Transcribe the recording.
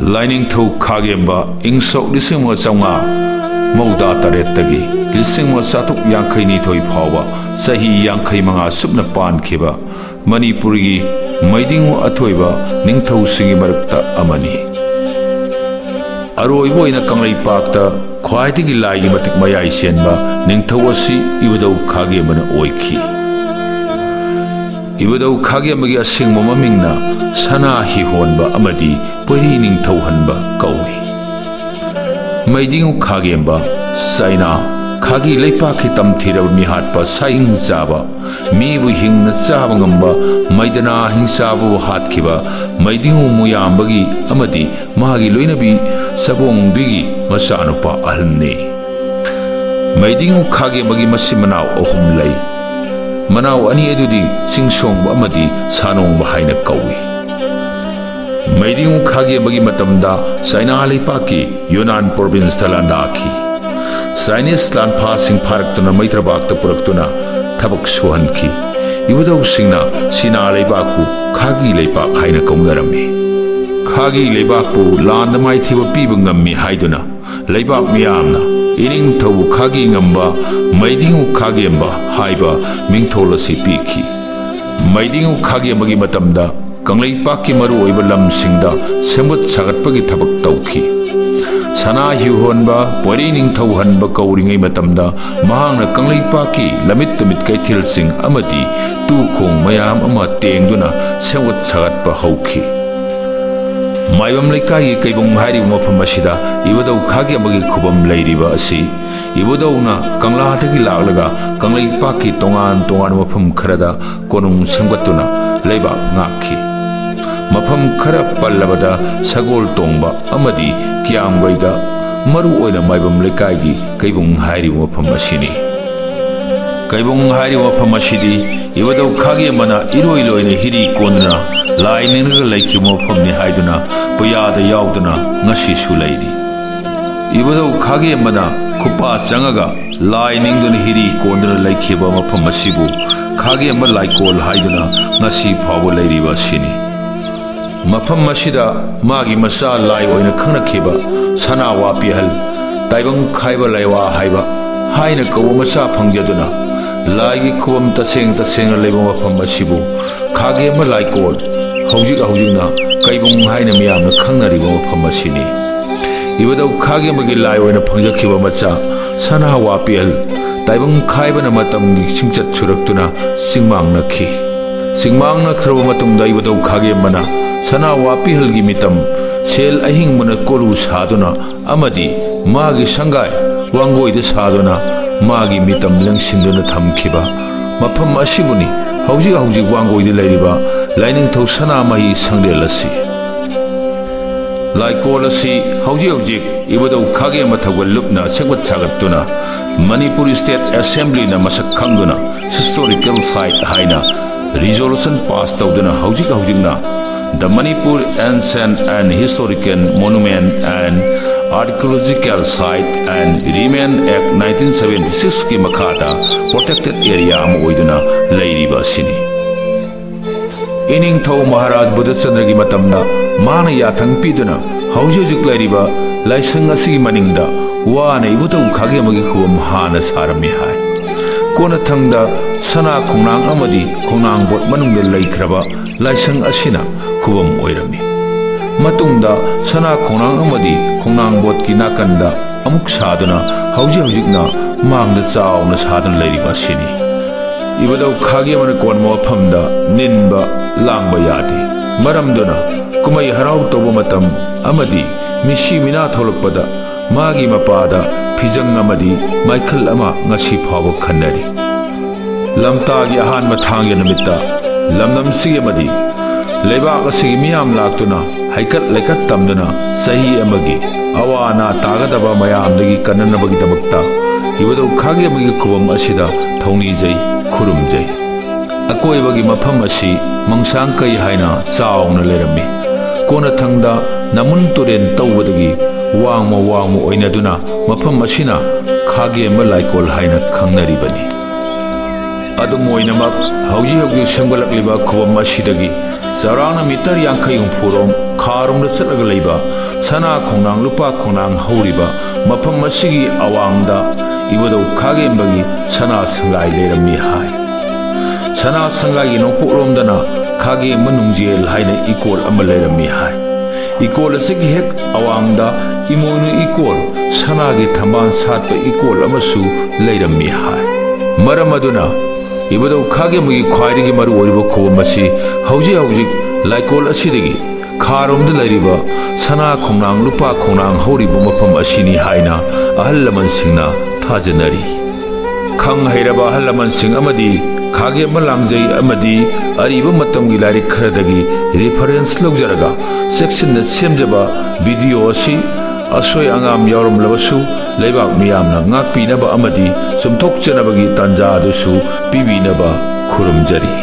Lining थौ खागेबा इं सौ लिसिंग चौगा मौदा तरेतगी लिसिंग चातुक यांखै निथोय फावा सही यांखै मंगा सुपना मैदिंग अथोयबा निंथौ सिंगी मरकता अमनी अरोइब ओइन कंगलै पाकता ख्वाइदिगी लाइगी मतिक मयाई सेनबा निंथौ असि 이보다우 가게 먹이야 생모마 믹나 사나히 혼바 아마디 버리닝 토한바 까오이 마이딩우 가게엠바 사이나 가기 레이파키 땀티라 미핫바 사잉 자바 미부 힝나 자방엄바 마이드나 힝사부 핫키바 마이딩우 무야암바기 아마디 마하기 로이나비 사봉비기 마사누파 알네 마이딩우 가게 먹이 마시마나우 오홈레이 ꯃꯅꯥꯎ ꯑꯅꯤ ꯑꯗꯨꯗꯤ ꯆꯤꯡꯁꯣꯡꯕ ꯑꯃꯗꯤ ꯁꯥꯅꯣꯡꯕ ꯍꯥꯏꯅ ꯀꯧꯏ ꯃꯩꯗꯤꯡꯉꯨ ꯈꯥꯒꯦꯝꯕꯒꯤ ꯃꯇꯝꯗ ꯆꯥꯏꯅꯥ ꯂꯩꯄꯥꯛꯀꯤ ꯌꯨꯅꯥꯟ ꯄ꯭ꯔꯣꯚꯤꯟꯁꯇ ꯂꯥꯟꯗꯥꯈꯤ ꯆꯥꯏꯅꯤꯁ ꯂꯥꯟꯐꯥꯁꯤꯡ ꯐꯥꯔꯛꯇꯨꯅ ꯃꯩꯇ꯭ꯔꯕꯥꯛꯇ ꯄꯨꯔꯛꯇꯨꯅ ꯊꯕꯛ ꯁꯨꯍꯟꯈꯤ ꯏꯕꯨꯙꯧꯁꯤꯡꯅ ꯁꯤꯅꯥ ꯂꯩꯕꯥꯛꯄꯨ ꯈꯥꯒꯤ ꯂꯩꯕꯥꯛ ꯍꯥꯏꯅ ꯀꯧꯅꯔꯝꯃꯤ ꯈꯥꯒꯤ ꯂꯩꯕꯥꯛꯄꯨ ꯂꯥꯟꯗ ꯃꯥꯏꯊꯤꯕ ꯄꯤꯕ ꯉꯝꯃꯤ ꯍꯥꯏꯗꯨꯅ ꯂꯩꯕꯥꯛ ꯃꯤꯌꯥꯝꯅ 이링 더우 카기 잉엄바 마이딩우 카기 엠바 하이바 밍톨러시 비키 마이딩우 카기 엠바기 마땀다 강레이 빠키 마루 오이벌람 싱다 세못 사갓박이 타박 따우키 사나 휴헌바 버리닝 타우 한바 거우링의 마땀다 마항나 강레이 빠키 라밋도 밑가이 틸싱 아마디 두콩 마얌 아마 땡두나 세못 사갓바 하우키 마이밤 레이까이 개봉 하이리 모품 마시다. 이보다 가게 먹이 쿠범 레이리바 시. 이보다 우나 강라 하트기 라글가 강라 이빠키 동안 동안 모품 크라다 고농 생것도나 레이바 나키. 모품 크라 빨라바다 사골 동바 아마디 기암거이가 마루 오이나 마이밤 레이까이 개봉 하이리 모품 마시니. kaibu ngari wa pamashidi ibadau kagi mana iro ilo ine hiri kondna ꯂꯥꯏ ꯅꯤꯡꯂꯒ ꯂꯩꯈꯤꯕ ꯃꯐꯝꯅꯤ ꯍꯥꯏꯗꯨꯅ ꯄꯨꯌꯥꯗ ꯌꯥꯎꯗꯨꯅ ꯉꯁꯤꯁꯨ ꯂꯩꯔꯤ ꯏꯕꯨꯙꯧ ꯈꯥꯒꯦꯝꯕꯅ ꯈꯨꯄꯥ ꯆꯪꯉꯒ ꯂꯥꯏ ꯅꯤꯡꯗꯨꯅ ꯍꯤꯔꯤ ꯀꯣꯟꯗꯨꯅ ꯂꯩꯈꯤꯕ ꯃꯐꯝ ꯑꯁꯤꯕꯨ ꯈꯥꯒꯦꯝꯕ ꯂꯥꯏꯀꯣꯜ ꯍꯥꯏꯗꯨꯅ ꯉꯁꯤ ꯐꯥꯎꯕ ꯂꯩꯔꯤꯕ ꯑꯁꯤꯅꯤ ꯃꯐꯝ ꯑꯁꯤꯗ ꯃꯥꯒꯤ ꯃꯆꯥ ꯂꯥꯏ ꯑꯣꯏꯅ ꯈꯪꯅꯈꯤꯕ ꯁꯅꯥꯋꯥꯄꯤꯍꯜ ꯇꯥꯏꯕꯪ ꯈꯥꯏꯕ ꯂꯩꯋꯥ ꯍꯥꯏꯕ ꯍꯥꯏꯅ ꯀꯧꯕ ꯃꯆꯥ ꯐꯪꯖꯗꯨꯅ ꯂꯥꯏꯒꯤ ꯈꯨꯕꯝ ꯇꯁꯦꯡ ꯇꯁꯦꯡꯅ ꯂꯩꯕ ꯃꯐꯝ ꯑꯁꯤꯕꯨ ꯈꯥꯒꯦꯝꯕ ꯂꯥꯏꯀꯣꯜ ꯍꯧꯖꯤꯛ ꯍꯧꯖꯤꯛꯅ ꯀꯩꯕꯨꯡ ꯍꯥꯏꯅ ꯃꯤꯌꯥꯝꯅ ꯈꯪꯅꯔꯤꯕ ꯃꯐꯝ ꯑꯁꯤꯅꯤ ꯏꯕꯨꯙꯧ ꯈꯥꯒꯦꯝꯕꯒꯤ ꯂꯥꯏ ꯑꯣꯏꯅ ꯐꯪꯖꯈꯤꯕ ꯃꯆꯥ ꯁꯅꯥꯋꯥꯄꯤꯍꯜ ꯇꯥꯏꯕꯪ ꯈꯥꯏꯕꯅ ꯃꯇꯝꯒꯤ ꯆꯤꯡꯆꯠ ꯁꯨꯔꯛꯇꯨꯅ ꯆꯤꯡꯃꯥꯡꯅꯈꯤ ꯆꯤꯡꯃꯥꯡꯅꯈ꯭ꯔꯕ ꯃꯇꯨꯡꯗ ꯏꯕꯨꯙꯧ ꯈꯥꯒꯦꯝꯕꯅ ꯁꯅꯥꯋꯥꯄꯤꯍꯜꯒꯤ ꯃꯤꯇꯝ ꯁꯦꯜ ꯑꯍꯤꯡꯕꯅ ꯀꯣꯂꯨ ꯁꯥꯗꯨꯅ ꯑꯃꯗꯤ ꯃꯥꯒꯤ ꯁꯪꯒꯥꯏ ꯋꯥꯡꯒꯣꯏꯗ ꯁꯥꯗꯨꯅ ꯃꯥꯒꯤ ꯃꯤꯇꯝ ꯂꯦꯡꯁꯤꯟꯗꯨꯅ ꯊꯝꯈꯤꯕ ꯃꯐꯝ ꯑꯁꯤꯕꯨꯅꯤ ꯍꯧꯖꯤꯛ ꯍꯧꯖꯤꯛ ꯋꯥꯡꯒꯣꯏꯗ ꯂꯩꯔꯤꯕ ꯂꯥꯏꯅꯤꯡꯊꯧ ꯁꯅꯥꯃꯍꯤ ꯁꯪꯂꯦꯜ ꯑꯁꯤ ꯂꯥꯏꯀꯣꯜ ꯑꯁꯤ ꯍꯧꯖꯤꯛ ꯍꯧꯖꯤꯛ ꯏꯕꯨꯙꯧ ꯈꯥꯒꯦꯝꯕ ꯊꯧꯒꯜ ꯂꯨꯞꯅ ꯁꯦꯝꯒꯠ ꯁꯥꯒꯠꯇꯨꯅ ꯃꯅꯤꯄꯨꯔ ꯁ꯭ꯇꯦꯠ ꯑꯦꯁꯦꯝꯕ꯭ꯂꯤꯅ ꯃꯁꯛ ꯈꯪꯗꯨꯅ ꯍꯤꯁꯇꯣꯔꯤꯀꯦꯜ ꯁꯥꯏꯠ ꯍꯥꯏꯅ ꯔꯤꯖꯣꯂꯨꯁꯟ ꯄꯥꯁ ꯇꯧꯗꯨꯅ ꯍꯧꯖꯤꯛ ꯍꯧꯖꯤꯛꯅ the Manipur ancient and historical monument and archaeological site and remain act 1976 की मखादा प्रोटेक्टेड एरिया में ओइदुना लेरिबा सिनी ꯏꯅꯤꯡꯊꯧ ꯃꯍꯥꯔꯥꯖ ꯕꯨꯙꯆꯟꯗ꯭ꯔꯒꯤ ꯃꯇꯝꯗ ꯃꯥꯅ ꯌꯥꯊꯪ ꯄꯤꯗꯨꯅ ꯍꯧꯖꯤꯛ ꯍꯧꯖꯤꯛ ꯂꯩꯔꯤꯕ ꯂꯥꯏꯁꯪ ꯑꯁꯤꯒꯤ ꯃꯅꯤꯡꯗ ꯋꯥꯅ ꯏꯕꯨꯙꯧ ꯈꯥꯒꯤ ꯑꯃꯒꯤ ꯈꯨꯕꯝ ꯍꯥꯟꯅ ꯁꯥꯔꯝꯃꯤ ꯍꯥꯏ ꯀꯣꯟꯅꯊꯪꯗ ꯁꯅꯥ ꯈꯣꯡꯅꯥꯡ ꯑꯃꯗꯤ ꯈꯣꯡꯅꯥꯡꯕꯣꯠ ꯃꯅꯨꯡꯗ ꯂꯩꯈ꯭ꯔꯕ ꯂꯥꯏꯁꯪ ꯑꯁꯤꯅ ꯈꯨꯕꯝ ꯑꯣꯏꯔꯝꯃꯤ ꯃꯇꯨꯡꯗ ꯁꯅꯥ ꯈꯣꯡꯅꯥꯡ ꯑꯃꯗꯤ ꯈꯣꯡꯅꯥꯡꯕꯣꯠꯀꯤ ꯅꯥꯀꯟꯗ ꯑꯃꯨꯛ ꯁꯥꯗꯨꯅ ꯍꯧꯖꯤꯛ ꯍꯧꯖꯤꯛꯅ ꯃꯥꯡꯗ ꯆꯥꯎꯅ ꯁꯥꯗꯨꯅ ꯂꯩꯔꯤꯕ ꯑꯁꯤꯅꯤ इबदौ खागे मन कोन मफमदा निनबा लांगबा यादे मरमदुना कुमई हराव तोबो मतम अमदी मिसी मिना थोलकपदा मागी मपादा मथांगे नमित्ता लमनमसी अमदी लेबाक असिगी मियाम लाक्तुना हाइकत लेकत तमदुना सही अमगी अवाना तागदबा मयामदगी कन्ननबगी दमक्ता ꯈꯨꯔꯨꯝꯖꯩ ꯑꯀꯣꯏꯕꯒꯤ ꯃꯐꯝ ꯑꯁꯤ ꯃꯪꯁꯥꯡꯀꯩ ꯍꯥꯏꯅ ꯆꯥꯎꯅ ꯂꯩꯔꯝꯃꯤ ꯀꯣꯟꯅꯊꯪꯗ ꯅꯃꯨꯟ ꯇꯨꯔꯦꯟ ꯇꯧꯕꯗꯒꯤ ꯋꯥꯡꯃ ꯋꯥꯡꯃ ꯑꯣꯏꯅꯗꯨꯅ ꯃꯐꯝ ꯑꯁꯤꯅ ꯈꯥꯒꯦꯝꯕ ꯂꯥꯏꯀꯣꯜ ꯍꯥꯏꯅ ꯈꯪꯅꯔꯤꯕꯅꯤ ꯑꯗꯨꯝ ꯑꯣꯏꯅꯃꯛ ꯍꯧꯖꯤꯛ ꯍꯧꯖꯤꯛ ꯁꯦꯝꯒꯠꯂꯛꯂꯤꯕ ꯈꯨꯕꯝ ꯑꯁꯤꯗꯒꯤ ꯆꯥꯎꯔꯥꯛꯅ ꯃꯤꯇꯔ ꯌꯥꯡꯈꯩ ꯍꯨꯝꯐꯨꯔꯣꯝ ꯈꯥꯔꯣꯝꯗ ꯆꯠꯂꯒ ꯂꯩꯕ ꯁꯅꯥ ꯈꯣꯡꯅꯥꯡ ꯂꯨꯄꯥ ꯈꯣꯡꯅꯥꯡ ꯍꯧꯔꯤꯕ ꯃꯐꯝ ꯑꯁꯤꯒꯤ ꯑꯋꯥꯡꯗ 이보다 욱하게 인박이 선하성가이 내름이 하이 선하성가이 노폭롬다나 가게 문웅지에 라이네 이꼴 암을 내름이 하이 이꼴 쓰기 핵 아왕다 이모는 이꼴 선하게 담반 사또 이꼴 아마수 내름이 하이 말아마두나 이보다 욱하게 무기 과일이기 마루 오리버 고마시 하우지 하우지 라이꼴 아시리기 खारोमद सना खोनांग लुपा खोनांग हौरीब मफम अहल लमन ꯊꯥꯖꯅꯔꯤ ꯈꯪ ꯍꯩꯔꯕ ꯑꯍꯜ ꯂꯃꯟꯁꯤꯡ ꯑꯃꯗꯤ ꯈꯥꯒꯦꯝꯕ ꯂꯥꯡꯖꯩ ꯑꯃꯗꯤ ꯑꯔꯤꯕ ꯃꯇꯝꯒꯤ ꯂꯥꯏꯔꯤꯛ ꯈꯔꯗꯒꯤ ꯔꯤꯐꯔꯦꯟꯁ ꯂꯧꯖꯔꯒ ꯆꯦꯛꯁꯤꯟꯅ ꯁꯦꯝꯖꯕ ꯚꯤꯗꯤꯑꯣ ꯑꯁꯤ ꯑꯁꯣꯏ ꯑꯉꯥꯝ ꯌꯥꯎꯔꯝꯂꯕꯁꯨ ꯂꯩꯕꯥꯛ ꯃꯤꯌꯥꯝꯅ ꯉꯥꯛꯄꯤꯅꯕ ꯑꯃꯗꯤ ꯆꯨꯝꯊꯣꯛꯆꯅꯕꯒꯤ ꯇꯥꯟꯖꯥ ꯑꯗꯨꯁꯨ ꯄꯤꯕꯤꯅꯕ ꯈꯨꯔꯨꯝꯖꯔꯤ